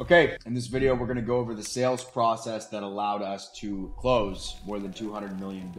Okay, in this video, we're gonna go over the sales process that allowed us to close more than $200 million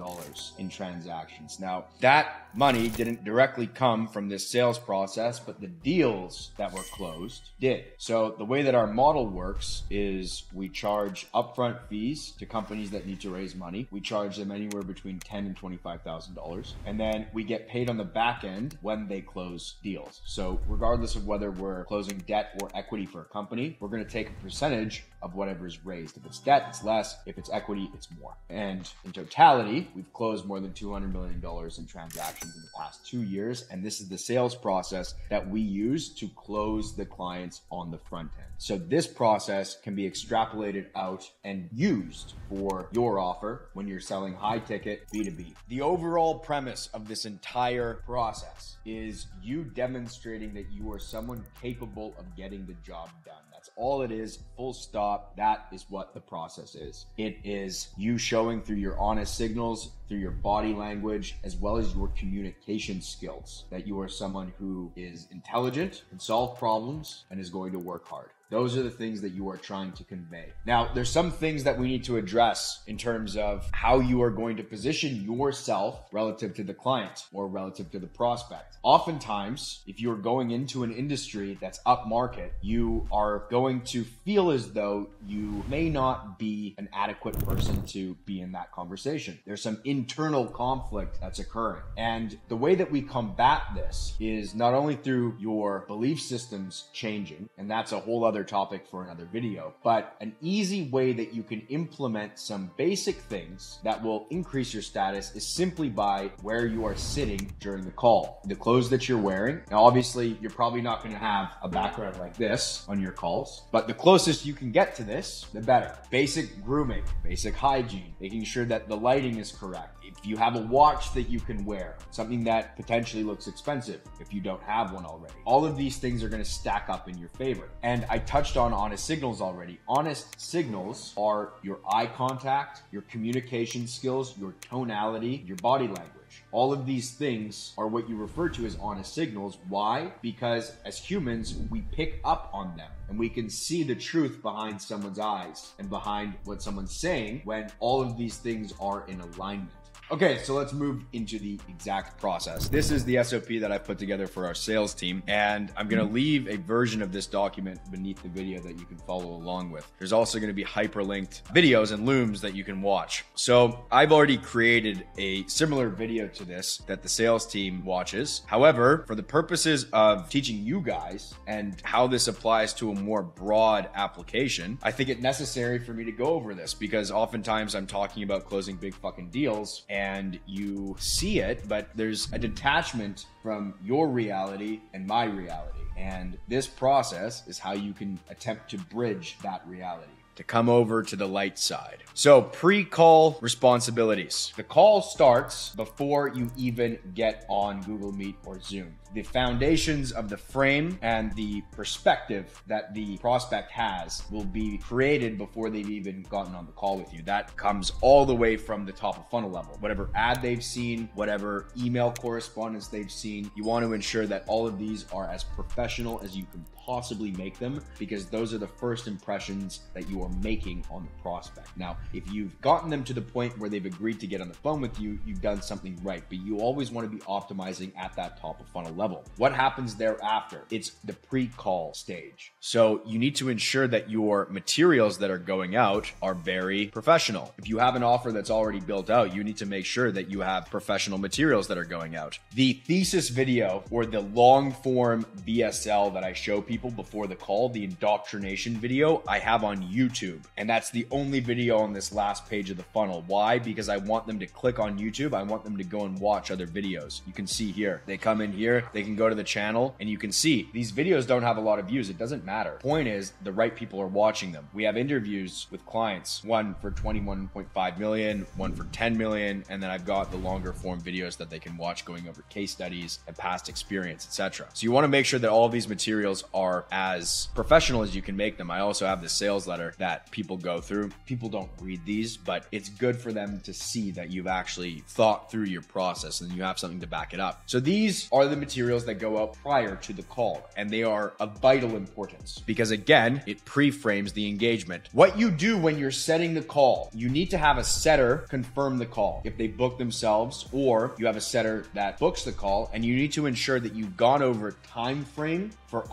in transactions. Now, that money didn't directly come from this sales process, but the deals that were closed did. So the way that our model works is we charge upfront fees to companies that need to raise money. We charge them anywhere between ten and twenty-five thousand dollars, and then we get paid on the back end when they close deals. So regardless of whether we're closing debt or equity for a company, we're going to take a percentage of whatever is raised. If it's debt, it's less. If it's equity, it's more. And in totality, we've closed more than $200 million in transactions in the past two years. And this is the sales process that we use to close the clients on the front end. So this process can be extrapolated out and used for your offer when you're selling high ticket B2B. The overall premise of this entire process is you demonstrating that you are someone capable of getting the job done. That's all it is, full stop. That is what the process is. It is you showing through your honest signals, through your body language, as well as your communication skills that you are someone who is intelligent, can solve problems, and is going to work hard. Those are the things that you are trying to convey. Now, there's some things that we need to address in terms of how you are going to position yourself relative to the client or relative to the prospect. Oftentimes, if you're going into an industry that's upmarket, you are going to feel as though you may not be an adequate person to be in that conversation. There's some internal conflict that's occurring. And the way that we combat this is not only through your belief systems changing, and that's a whole other topic for another video, but an easy way that you can implement some basic things that will increase your status is simply by where you are sitting during the call. The clothes that you're wearing. Now, obviously, you're probably not going to have a background like this on your calls, but the closest you can get to this, the better. Basic grooming, basic hygiene, making sure that the lighting is correct. If you have a watch that you can wear, something that potentially looks expensive if you don't have one already. All of these things are going to stack up in your favor. And I touched on honest signals already. Honest signals are your eye contact, your communication skills, your tonality, your body language. All of these things are what you refer to as honest signals. Why? Because as humans, we pick up on them and we can see the truth behind someone's eyes and behind what someone's saying when all of these things are in alignment. Okay, so let's move into the exact process. This is the SOP that I put together for our sales team, and I'm gonna leave a version of this document beneath the video that you can follow along with. There's also gonna be hyperlinked videos and looms that you can watch. So I've already created a similar video to this that the sales team watches. However, for the purposes of teaching you guys and how this applies to a more broad application, I think it necessary for me to go over this because oftentimes I'm talking about closing big fucking deals and and you see it, but there's a detachment from your reality and my reality. And this process is how you can attempt to bridge that reality to come over to the light side. So, pre call responsibilities. The call starts before you even get on Google Meet or Zoom the foundations of the frame and the perspective that the prospect has will be created before they've even gotten on the call with you. That comes all the way from the top of funnel level. Whatever ad they've seen, whatever email correspondence they've seen, you want to ensure that all of these are as professional as you can possibly make them because those are the first impressions that you are making on the prospect. Now, if you've gotten them to the point where they've agreed to get on the phone with you, you've done something right, but you always want to be optimizing at that top of funnel level. What happens thereafter? It's the pre call stage. So you need to ensure that your materials that are going out are very professional. If you have an offer that's already built out, you need to make sure that you have professional materials that are going out. The thesis video or the long form BSL that I show people before the call, the indoctrination video, I have on YouTube. And that's the only video on this last page of the funnel. Why? Because I want them to click on YouTube. I want them to go and watch other videos. You can see here, they come in here, they can go to the channel and you can see these videos don't have a lot of views. It doesn't matter. Point is, the right people are watching them. We have interviews with clients, one for 21.5 million, one for 10 million, and then I've got the longer form videos that they can watch going over case studies and past experience, etc. So you want to make sure that all these materials are as professional as you can make them. I also have the sales letter that people go through. People don't read these, but it's good for them to see that you've actually thought through your process and you have something to back it up. So these are the materials that go out prior to the call, and they are of vital importance because, again, it pre frames the engagement. What you do when you're setting the call, you need to have a setter confirm the call if they book themselves, or you have a setter that books the call, and you need to ensure that you've gone over time frame for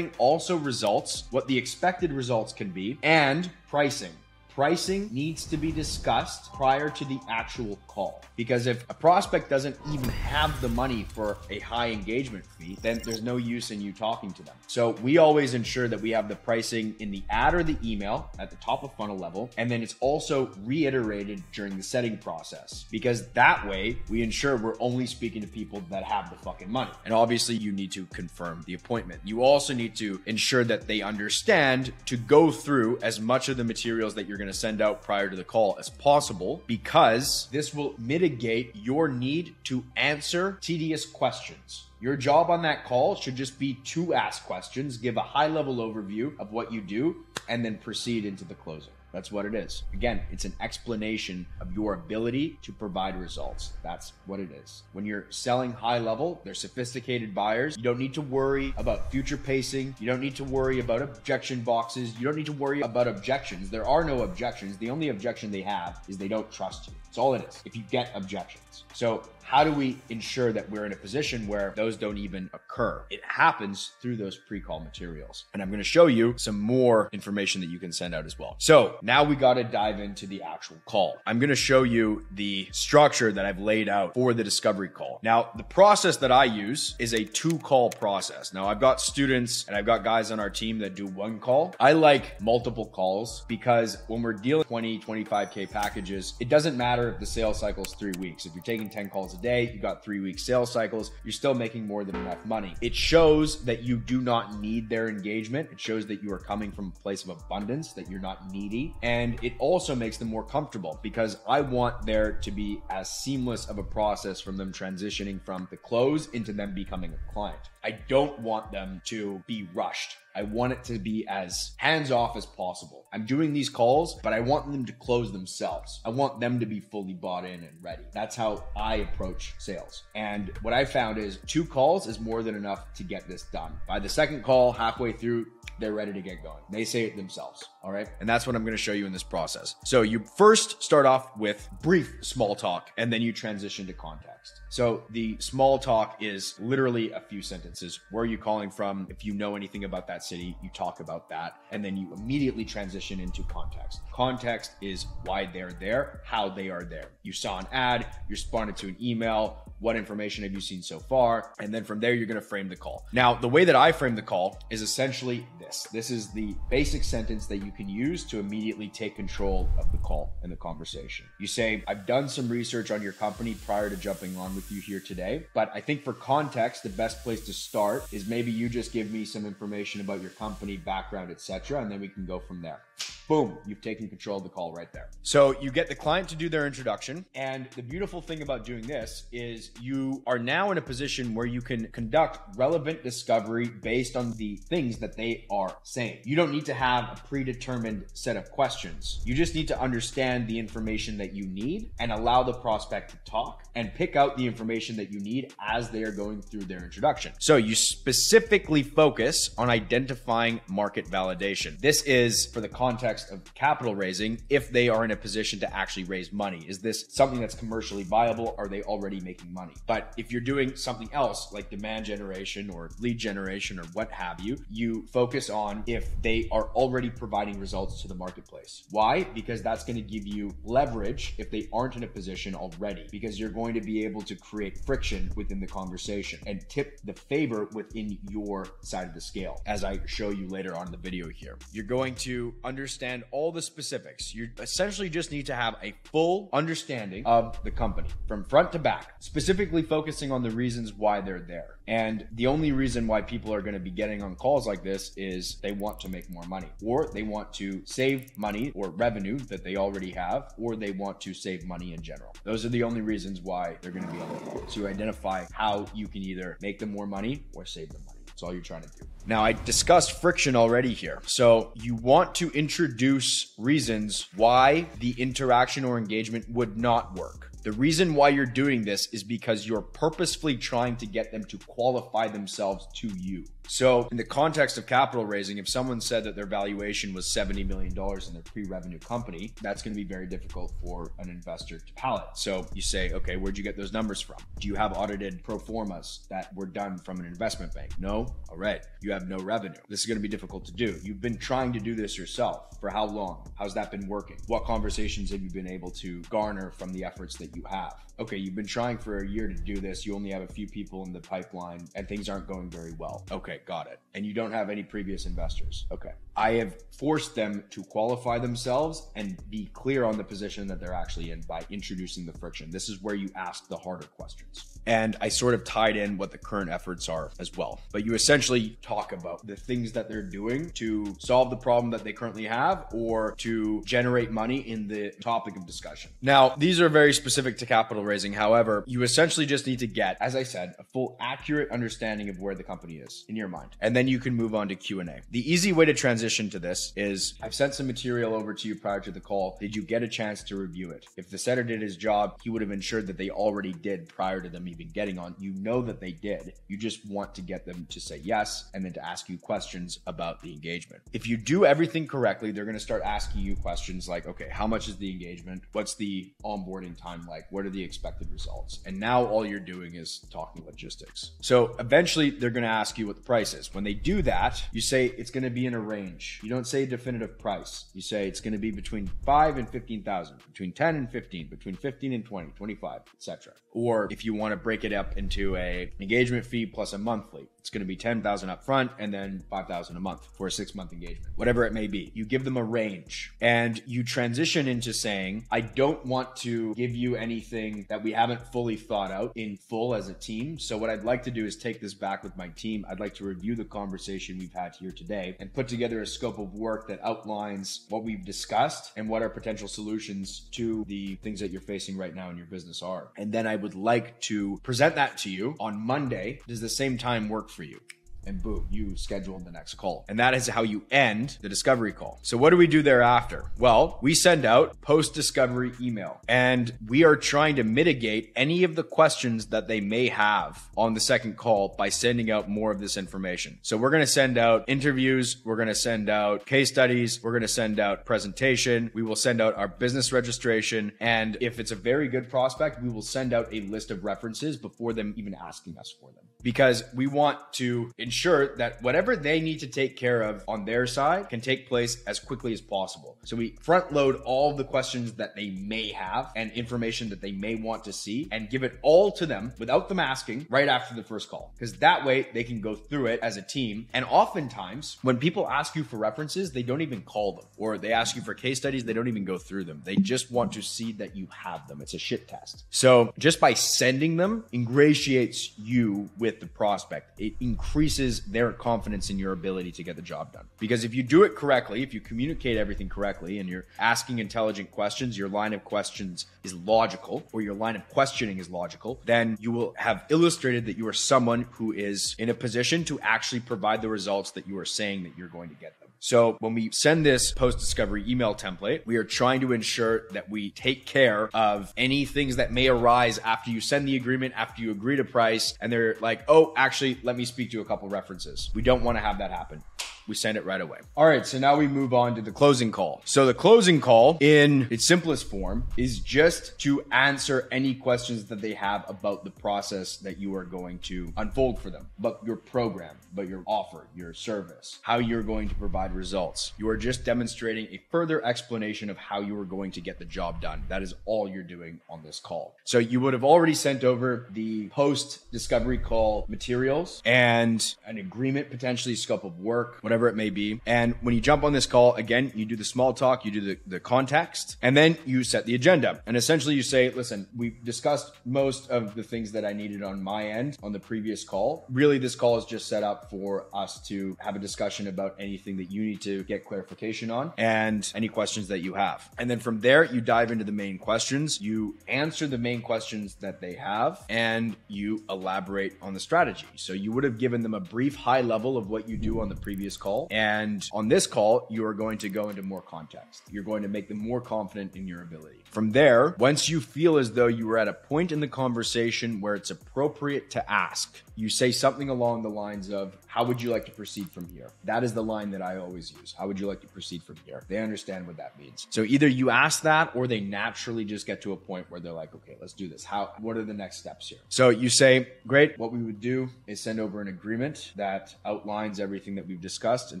also results, what the expected results can be, and pricing. Pricing needs to be discussed prior to the actual call. Because if a prospect doesn't even have the money for a high engagement fee, then there's no use in you talking to them. So we always ensure that we have the pricing in the ad or the email at the top of funnel level. And then it's also reiterated during the setting process. Because that way we ensure we're only speaking to people that have the fucking money. And obviously you need to confirm the appointment. You also need to ensure that they understand to go through as much of the materials that you're going to send out prior to the call as possible because this will mitigate your need to answer tedious questions. Your job on that call should just be to ask questions, give a high level overview of what you do, and then proceed into the closing. That's what it is. Again, it's an explanation of your ability to provide results. That's what it is. When you're selling high level, they're sophisticated buyers. You don't need to worry about future pacing. You don't need to worry about objection boxes. You don't need to worry about objections. There are no objections. The only objection they have is they don't trust you. That's all it is. If you get objections. So how do we ensure that we're in a position where those don't even occur? It happens through those pre-call materials. And I'm going to show you some more information that you can send out as well. So now we got to dive into the actual call. I'm going to show you the structure that I've laid out for the discovery call. Now, the process that I use is a two call process. Now, I've got students and I've got guys on our team that do one call. I like multiple calls because when we're dealing 20, 25K packages, it doesn't matter if the sales cycle is three weeks. If you're taking 10 calls a day, you've got three week sales cycles, you're still making more than enough money. It shows that you do not need their engagement. It shows that you are coming from a place of abundance, that you're not needy. And it also makes them more comfortable because I want there to be as seamless of a process from them transitioning from the close into them becoming a client. I don't want them to be rushed. I want it to be as hands off as possible. I'm doing these calls, but I want them to close themselves. I want them to be fully bought in and ready. That's how I approach sales. And what I found is two calls is more than enough to get this done. By the second call, halfway through, they're ready to get going. They say it themselves. All right. And that's what I'm going to show you in this process. So you first start off with brief small talk and then you transition to context. So the small talk is literally a few sentences. Where are you calling from? If you know anything about that city, you talk about that. And then you immediately transition into context. Context is why they're there, how they are there. You saw an ad, you responded to an email, what information have you seen so far? And then from there, you're going to frame the call. Now, the way that I frame the call is essentially this. This is the basic sentence that you can use to immediately take control of the call and the conversation. You say, I've done some research on your company prior to jumping on with you here today, but I think for context, the best place to start is maybe you just give me some information about your company, background, etc., and then we can go from there. Boom, you've taken control of the call right there. So you get the client to do their introduction. And the beautiful thing about doing this is you are now in a position where you can conduct relevant discovery based on the things that they are saying. You don't need to have a predetermined set of questions. You just need to understand the information that you need and allow the prospect to talk and pick out the information that you need as they are going through their introduction. So you specifically focus on identifying market validation. This is for the context of capital raising if they are in a position to actually raise money. Is this something that's commercially viable? Are they already making money? But if you're doing something else like demand generation or lead generation or what have you, you focus on if they are already providing results to the marketplace. Why? Because that's going to give you leverage if they aren't in a position already, because you're going to be able to create friction within the conversation and tip the favor within your side of the scale, as I show you later on in the video here. You're going to understand all the specifics. You essentially just need to have a full understanding of the company from front to back, specifically focusing on the reasons why they're there. And the only reason why people are going to be getting on calls like this is they want to make more money, or they want to save money or revenue that they already have, or they want to save money in general. Those are the only reasons why they're going to be on the call. So identify how you can either make them more money or save them money. That's all you're trying to do. Now, I discussed friction already here. So, you want to introduce reasons why the interaction or engagement would not work. The reason why you're doing this is because you're purposefully trying to get them to qualify themselves to you. So, in the context of capital raising, if someone said that their valuation was $70 million in their pre revenue company, that's going to be very difficult for an investor to palate. So, you say, okay, where'd you get those numbers from? Do you have audited pro formas that were done from an investment bank? No? All right. You have no revenue. This is going to be difficult to do. You've been trying to do this yourself. For how long? How's that been working? What conversations have you been able to garner from the efforts that you have? Okay, you've been trying for a year to do this. You only have a few people in the pipeline and things aren't going very well. Okay, got it. And you don't have any previous investors. Okay. I have forced them to qualify themselves and be clear on the position that they're actually in by introducing the friction. This is where you ask the harder questions. And I sort of tied in what the current efforts are as well. But you essentially talk about the things that they're doing to solve the problem that they currently have or to generate money in the topic of discussion. Now, these are very specific to capital raising. However, you essentially just need to get, as I said, a full accurate understanding of where the company is in your mind. And then you can move on to Q&A. The easy way to transition to this is I've sent some material over to you prior to the call. Did you get a chance to review it? If the setter did his job, he would have ensured that they already did prior to them even getting on. You know that they did. You just want to get them to say yes and then to ask you questions about the engagement. If you do everything correctly, they're going to start asking you questions like, okay, how much is the engagement? What's the onboarding time like? What are the expected results? And now all you're doing is talking logistics. So eventually they're going to ask you what the price is. When they do that, you say it's going to be in a range. You don't say a definitive price. You say it's going to be between 5 and 15,000, between 10 and 15, between 15 and 20, 25, etc. Or if you want to break it up into a engagement fee plus a monthly, it's going to be 10,000 up front and then 5,000 a month for a 6-month engagement. Whatever it may be. You give them a range and you transition into saying, "I don't want to give you anything that we haven't fully thought out in full as a team. So what I'd like to do is take this back with my team. I'd like to review the conversation we've had here today and put together a scope of work that outlines what we've discussed and what our potential solutions to the things that you're facing right now in your business are. And then I would like to present that to you on Monday. Does the same time work for you? And boom, you schedule the next call. And that is how you end the discovery call. So what do we do thereafter? Well, we send out post discovery email and we are trying to mitigate any of the questions that they may have on the second call by sending out more of this information. So we're going to send out interviews. We're going to send out case studies. We're going to send out presentation. We will send out our business registration. And if it's a very good prospect, we will send out a list of references before them even asking us for them because we want to ensure that whatever they need to take care of on their side can take place as quickly as possible. So we front load all the questions that they may have and information that they may want to see and give it all to them without them asking right after the first call. Because that way they can go through it as a team. And oftentimes when people ask you for references, they don't even call them or they ask you for case studies, they don't even go through them. They just want to see that you have them. It's a shit test. So just by sending them ingratiates you with the prospect. It increases their confidence in your ability to get the job done. Because if you do it correctly, if you communicate everything correctly and you're asking intelligent questions, your line of questions is logical or your line of questioning is logical, then you will have illustrated that you are someone who is in a position to actually provide the results that you are saying that you're going to get. So when we send this post discovery email template, we are trying to ensure that we take care of any things that may arise after you send the agreement, after you agree to price, and they're like, oh, actually, let me speak to a couple references. We don't want to have that happen we send it right away. All right, so now we move on to the closing call. So the closing call in its simplest form is just to answer any questions that they have about the process that you are going to unfold for them, but your program, but your offer, your service, how you're going to provide results. You are just demonstrating a further explanation of how you are going to get the job done. That is all you're doing on this call. So you would have already sent over the post discovery call materials and an agreement, potentially scope of work, whatever it may be. And when you jump on this call, again, you do the small talk, you do the, the context, and then you set the agenda. And essentially you say, listen, we've discussed most of the things that I needed on my end on the previous call. Really, this call is just set up for us to have a discussion about anything that you need to get clarification on and any questions that you have. And then from there, you dive into the main questions. You answer the main questions that they have and you elaborate on the strategy. So you would have given them a brief high level of what you do on the previous call. And on this call, you are going to go into more context. You're going to make them more confident in your ability. From there, once you feel as though you are at a point in the conversation where it's appropriate to ask, you say something along the lines of, How would you like to proceed from here? That is the line that I always use. How would you like to proceed from here? They understand what that means. So either you ask that or they naturally just get to a point where they're like, Okay, let's do this. How, what are the next steps here? So you say, Great. What we would do is send over an agreement that outlines everything that we've discussed in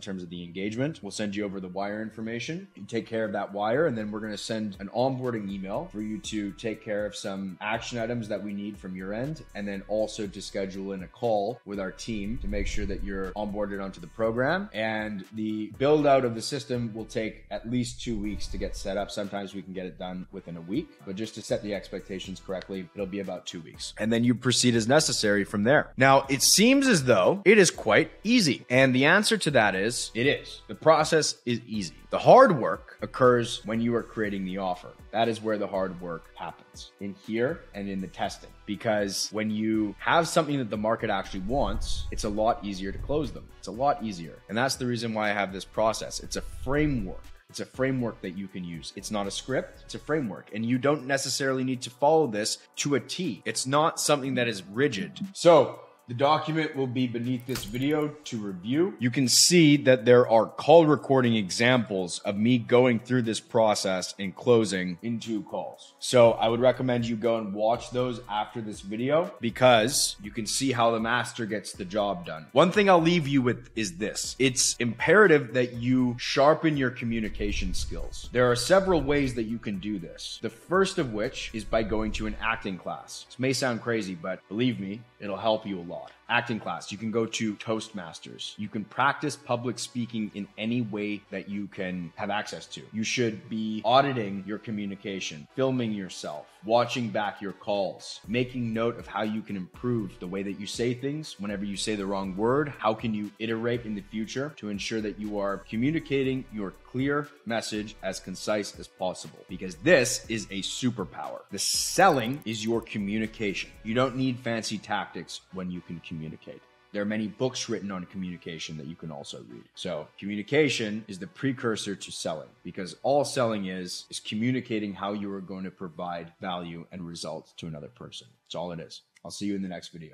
terms of the engagement. We'll send you over the wire information. You take care of that wire, and then we're going to send an onboarding email for you to take care of some action items that we need from your end, and then also to schedule in a call with our team to make sure that you're onboarded onto the program. And the build out of the system will take at least two weeks to get set up. Sometimes we can get it done within a week, but just to set the expectations correctly, it'll be about two weeks. And then you proceed as necessary from there. Now, it seems as though it is quite easy. And the answer to that is it is. The process is easy. The hard work occurs when you are creating the offer. That is where the hard work happens in here and in the testing. Because when you have something that the market actually wants, it's a lot easier to close them. It's a lot easier. And that's the reason why I have this process. It's a framework. It's a framework that you can use. It's not a script, it's a framework. And you don't necessarily need to follow this to a T. It's not something that is rigid. So, the document will be beneath this video to review. You can see that there are call recording examples of me going through this process and closing into calls. So I would recommend you go and watch those after this video because you can see how the master gets the job done. One thing I'll leave you with is this. It's imperative that you sharpen your communication skills. There are several ways that you can do this. The first of which is by going to an acting class. This may sound crazy, but believe me, it'll help you a lot acting class. You can go to Toastmasters. You can practice public speaking in any way that you can have access to. You should be auditing your communication, filming yourself, watching back your calls, making note of how you can improve the way that you say things whenever you say the wrong word. How can you iterate in the future to ensure that you are communicating your clear message as concise as possible? Because this is a superpower. The selling is your communication. You don't need fancy tactics when you can communicate communicate. There are many books written on communication that you can also read. So, communication is the precursor to selling because all selling is is communicating how you are going to provide value and results to another person. That's all it is. I'll see you in the next video.